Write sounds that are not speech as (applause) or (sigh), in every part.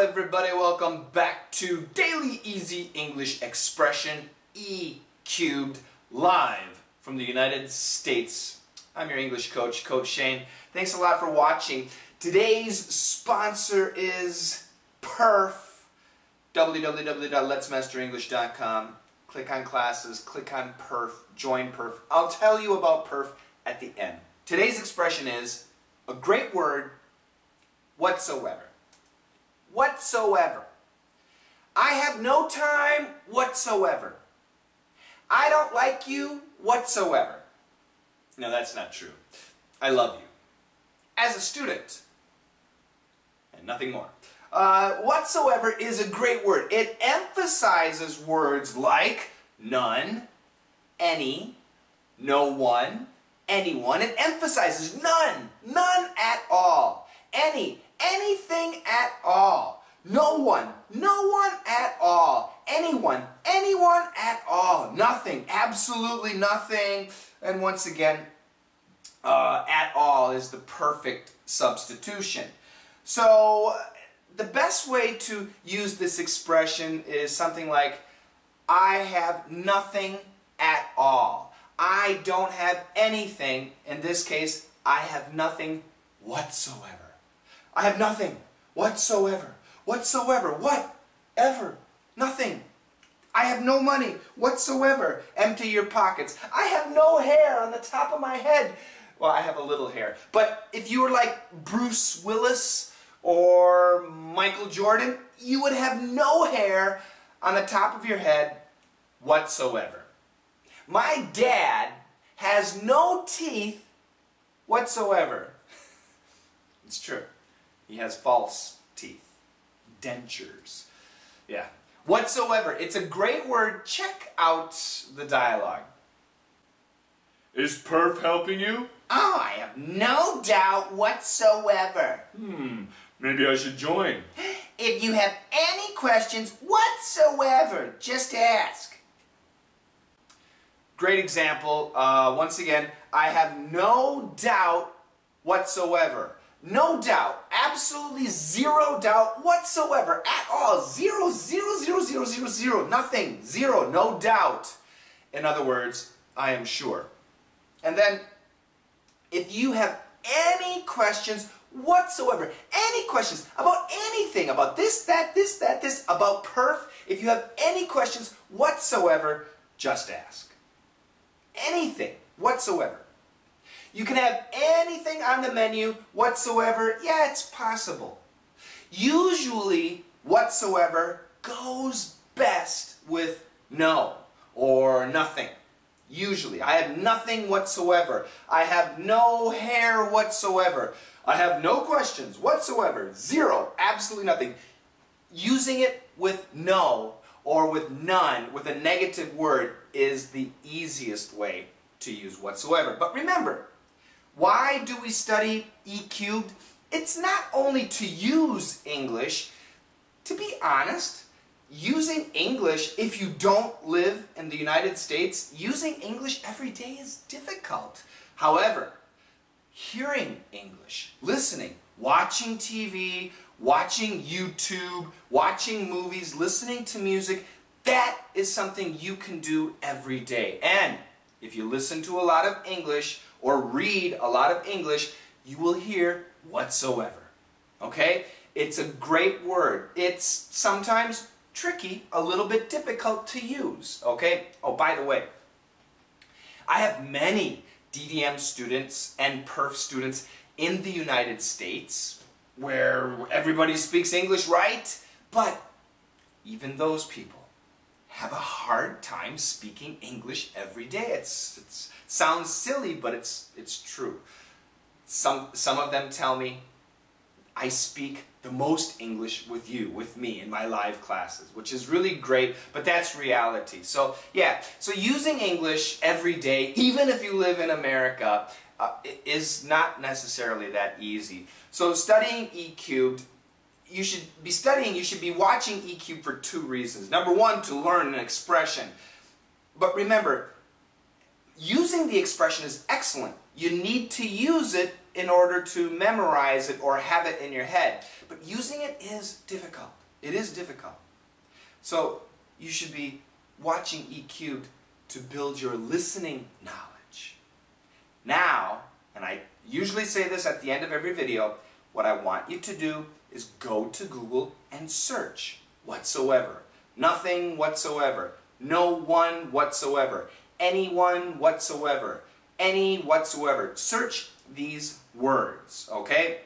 everybody, welcome back to Daily Easy English Expression E Cubed live from the United States. I'm your English coach, Coach Shane. Thanks a lot for watching. Today's sponsor is Perf. www.letsmasterenglish.com. Click on classes, click on Perf, join Perf. I'll tell you about Perf at the end. Today's expression is a great word whatsoever whatsoever. I have no time whatsoever. I don't like you whatsoever. No, that's not true. I love you. As a student. And nothing more. Uh, whatsoever is a great word. It emphasizes words like none, any, no one, anyone. It emphasizes none, none at all, any, anything at all. No one, no one at all. Anyone, anyone at all. Nothing, absolutely nothing. And once again, uh, at all is the perfect substitution. So the best way to use this expression is something like, I have nothing at all. I don't have anything. In this case, I have nothing whatsoever. I have nothing whatsoever. Whatsoever. What? Ever. Nothing. I have no money whatsoever. Empty your pockets. I have no hair on the top of my head. Well, I have a little hair. But if you were like Bruce Willis or Michael Jordan, you would have no hair on the top of your head whatsoever. My dad has no teeth whatsoever. (laughs) it's true. He has false teeth. Dentures. Yeah. Whatsoever. It's a great word. Check out the dialogue. Is Perf helping you? Oh, I have no doubt whatsoever. Hmm, maybe I should join. (gasps) If you have any questions whatsoever, just ask. Great example. Uh, once again, I have no doubt whatsoever. No doubt, absolutely zero doubt whatsoever at all. Zero, zero, zero, zero, zero, zero, nothing, zero, no doubt. In other words, I am sure. And then, if you have any questions whatsoever, any questions about anything, about this, that, this, that, this, about perf, if you have any questions whatsoever, just ask. Anything whatsoever. You can have anything on the menu whatsoever. Yeah, it's possible. Usually, whatsoever goes best with no or nothing. Usually. I have nothing whatsoever. I have no hair whatsoever. I have no questions whatsoever. Zero. Absolutely nothing. Using it with no or with none, with a negative word, is the easiest way to use whatsoever. But remember, why do we study E cubed? It's not only to use English. To be honest, using English, if you don't live in the United States, using English every day is difficult. However, hearing English, listening, watching TV, watching YouTube, watching movies, listening to music, that is something you can do every day. And if you listen to a lot of English, or read a lot of English, you will hear whatsoever. Okay? It's a great word. It's sometimes tricky, a little bit difficult to use. Okay? Oh, by the way, I have many DDM students and PERF students in the United States where everybody speaks English right, but even those people have a hard time speaking English every day. It's, it's sounds silly, but it's, it's true. Some, some of them tell me, I speak the most English with you, with me, in my live classes, which is really great, but that's reality. So, yeah, so using English every day, (laughs) even if you live in America, uh, is not necessarily that easy. So studying E cubed you should be studying, you should be watching E cubed for two reasons. Number one, to learn an expression. But remember, using the expression is excellent. You need to use it in order to memorize it or have it in your head. But using it is difficult. It is difficult. So you should be watching E Cubed to build your listening knowledge. Now, and I usually say this at the end of every video, what I want you to do is go to Google and search whatsoever. Nothing whatsoever. No one whatsoever. Anyone whatsoever. Any whatsoever. Search these words, okay?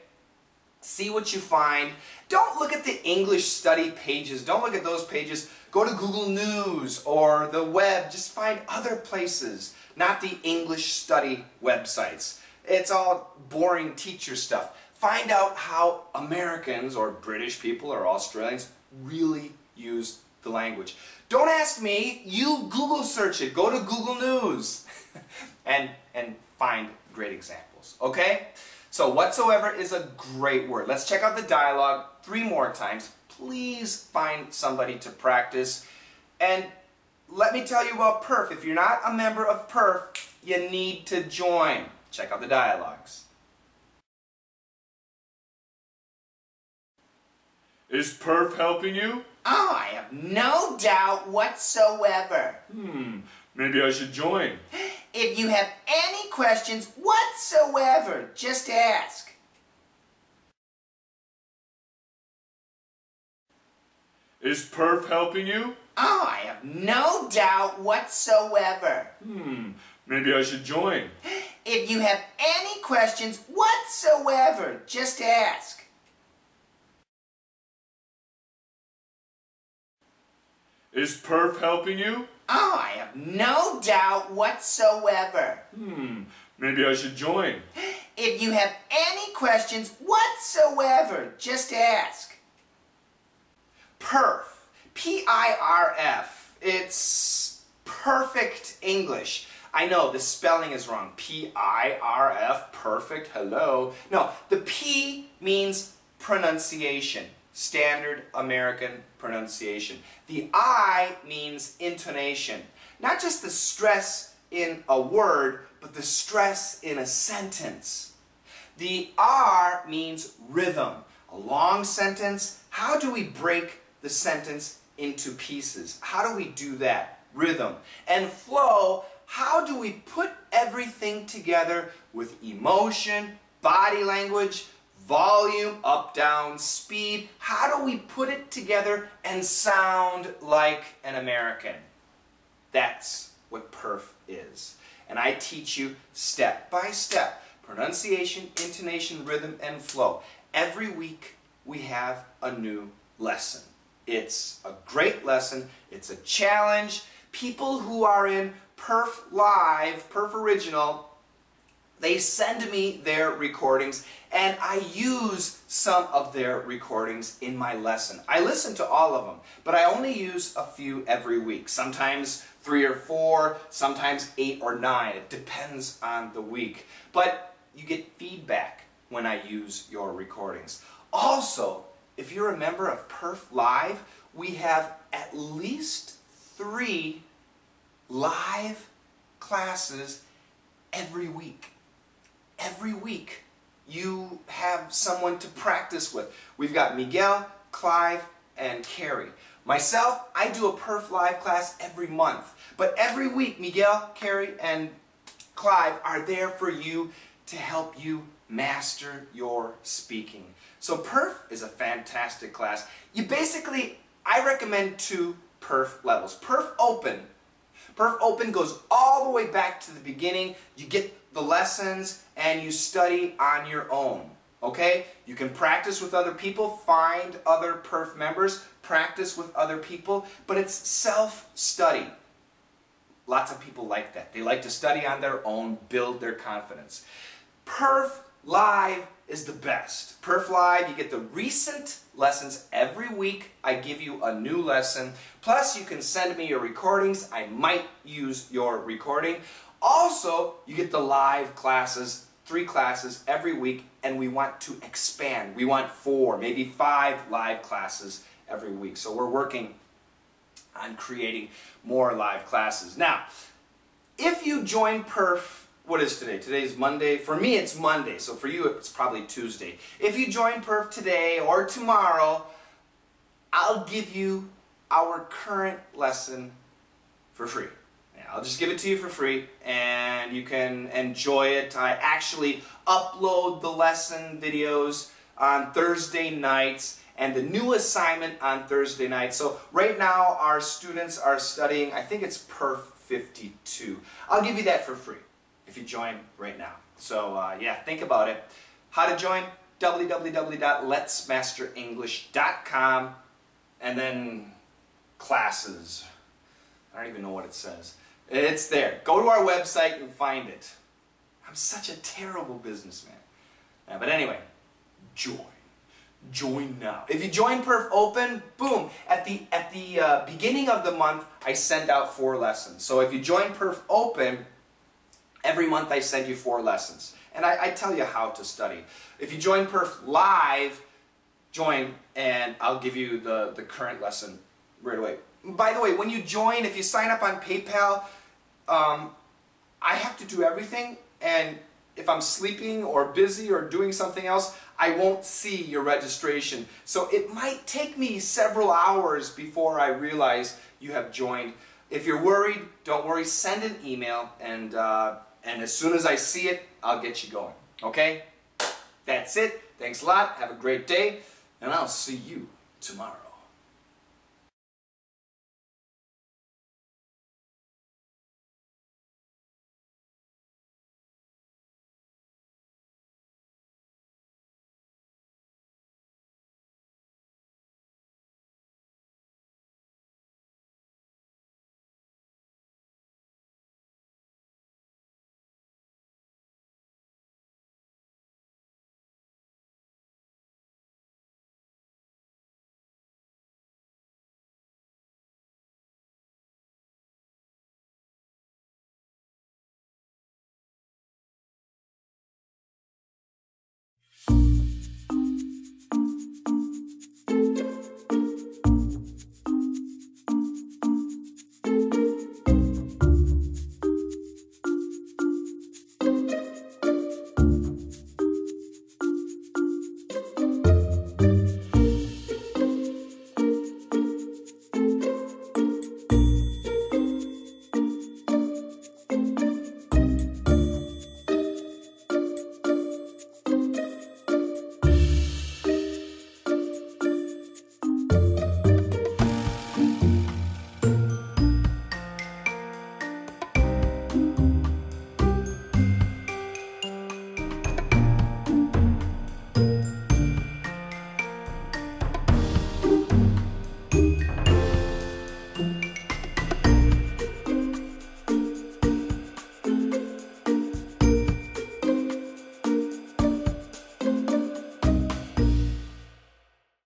See what you find. Don't look at the English study pages. Don't look at those pages. Go to Google News or the web. Just find other places, not the English study websites. It's all boring teacher stuff. Find out how Americans or British people or Australians really use the language. Don't ask me. You Google search it. Go to Google News (laughs) and, and find great examples. Okay? So whatsoever is a great word. Let's check out the dialogue three more times. Please find somebody to practice. And let me tell you about PERF. If you're not a member of PERF, you need to join. Check out the dialogues. Is Perf helping you? Oh, I have no doubt whatsoever. Hmm, maybe I should join. (gasps) If you have any questions whatsoever, just ask. Is Perf helping you? Oh, I have no doubt whatsoever. Hmm, maybe I should join. (gasps) If you have any questions whatsoever, just ask. Is Perf helping you? Oh, I have no doubt whatsoever. Hmm, maybe I should join. (gasps) If you have any questions whatsoever, just ask. Perf. P-I-R-F. It's perfect English. I know the spelling is wrong. P-I-R-F, perfect, hello. No, the P means pronunciation, standard American pronunciation. The I means intonation. Not just the stress in a word, but the stress in a sentence. The R means rhythm. A long sentence, how do we break the sentence into pieces? How do we do that? Rhythm. And flow, how do we put everything together with emotion, body language, volume, up, down, speed? How do we put it together and sound like an American? That's what perf is. And I teach you step by step pronunciation, intonation, rhythm, and flow. Every week we have a new lesson. It's a great lesson. It's a challenge. People who are in Perf Live, Perf Original, they send me their recordings and I use some of their recordings in my lesson. I listen to all of them, but I only use a few every week. Sometimes three or four, sometimes eight or nine. It depends on the week. But you get feedback when I use your recordings. Also, if you're a member of Perf Live, we have at least three live classes every week. Every week you have someone to practice with. We've got Miguel, Clive, and Carrie. Myself, I do a Perf Live class every month. But every week, Miguel, Carrie, and Clive are there for you to help you master your speaking. So Perf is a fantastic class. You basically, I recommend two Perf levels. Perf Open. Perf Open goes all the way back to the beginning. You get the lessons and you study on your own. Okay? You can practice with other people, find other Perf members, practice with other people, but it's self-study. Lots of people like that. They like to study on their own, build their confidence. Perf Live is the best. Perf Live, you get the recent lessons every week. I give you a new lesson. Plus, you can send me your recordings. I might use your recording. Also, you get the live classes, three classes every week, and we want to expand. We want four, maybe five live classes every week. So we're working on creating more live classes. Now, if you join Perf what is today? Today's Monday. For me, it's Monday, so for you, it's probably Tuesday. If you join Perf today or tomorrow, I'll give you our current lesson for free. Yeah, I'll just give it to you for free, and you can enjoy it. I actually upload the lesson videos on Thursday nights and the new assignment on Thursday night. So right now our students are studying, I think it's Perf 52. I'll give you that for free if you join right now. So uh, yeah, think about it. How to join? www.letsmasterenglish.com and then classes. I don't even know what it says. It's there. Go to our website and find it. I'm such a terrible businessman. But anyway, join. Join now. If you join Perf Open, boom, at the at the uh, beginning of the month, I send out four lessons. So if you join Perf Open, every month I send you four lessons. And I, I tell you how to study. If you join Perf Live, join and I'll give you the, the current lesson right away. By the way, when you join, if you sign up on PayPal, um, I have to do everything and if I'm sleeping or busy or doing something else, I won't see your registration. So it might take me several hours before I realize you have joined. If you're worried, don't worry, send an email and, uh, and as soon as I see it, I'll get you going. Okay? That's it. Thanks a lot. Have a great day. And I'll see you tomorrow.